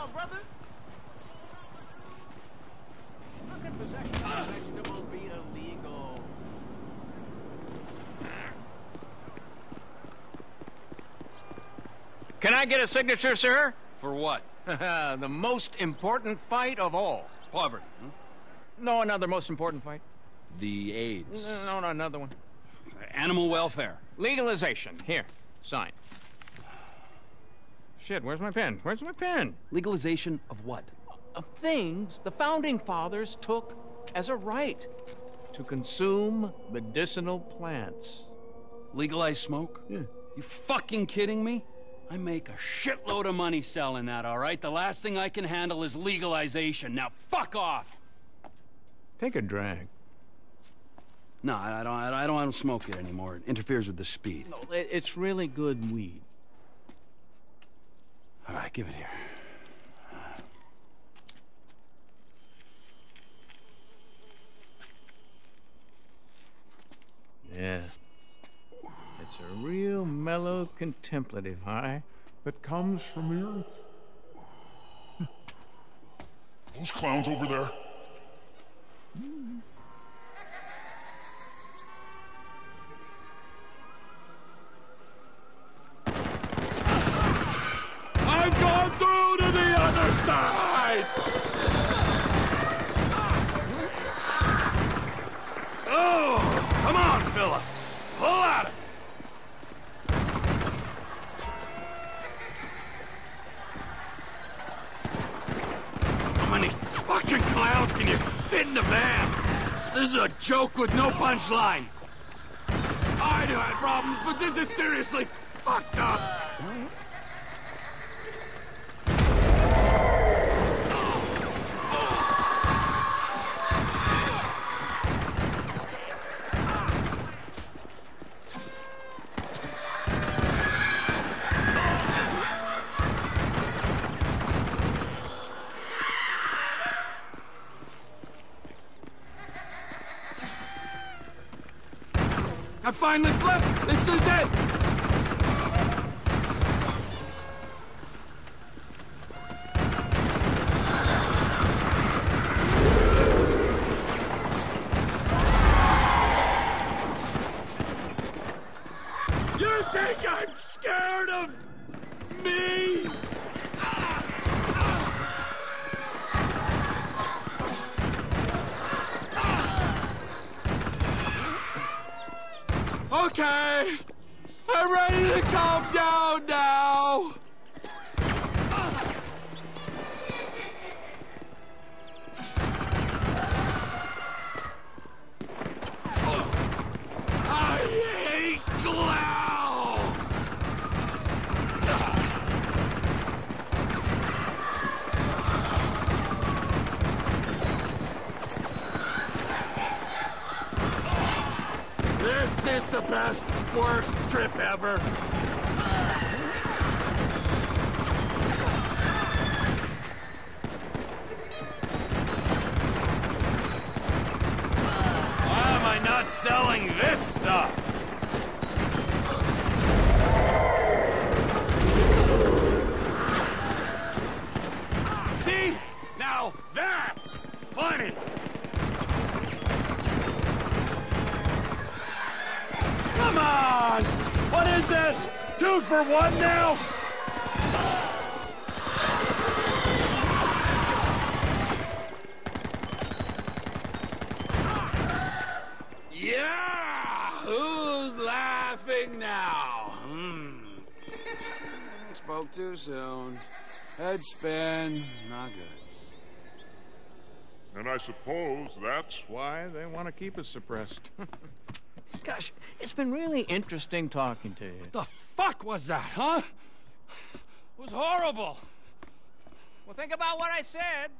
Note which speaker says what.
Speaker 1: on, brother. How can possession of a vegetable be illegal? Can I get a signature, sir?
Speaker 2: For what?
Speaker 1: the most important fight of all.
Speaker 2: Poverty. Hmm?
Speaker 1: No, another most important fight.
Speaker 2: The AIDS.
Speaker 1: No, no, another one.
Speaker 2: Animal welfare.
Speaker 1: Legalization. Here, sign. Shit, where's my pen? Where's my pen?
Speaker 2: Legalization of what?
Speaker 1: Of things the founding fathers took as a right to consume medicinal plants.
Speaker 2: Legalize smoke?
Speaker 1: Yeah.
Speaker 2: You fucking kidding me? I make a shitload of money selling that, all right? The last thing I can handle is legalization. Now, fuck off!
Speaker 1: Take a drag.
Speaker 2: No, I don't, I don't, I don't smoke it anymore. It interferes with the speed.
Speaker 1: No, it's really good weed.
Speaker 2: All right, give it here.
Speaker 1: Yeah. It's a real mellow contemplative high
Speaker 3: that comes from the earth. Those clowns over there.
Speaker 4: Hmm. Side! Oh, come on, Philips. Pull it. How many fucking clowns can you fit in the van? This is a joke with no punchline. I I had problems, but this is seriously fucked up. I finally flipped! This is it! You think I'm scared of me? Okay, I'm ready to calm down is the best, worst trip ever. On! What is this? Two for one now? Yeah! Who's laughing now? Hmm. Spoke too soon. Head spin. Not good.
Speaker 3: And I suppose that's
Speaker 1: Why they want to keep us suppressed. Gosh, it's been really interesting talking to you.
Speaker 2: The fuck was that, huh? It was horrible.
Speaker 1: Well, think about what I said.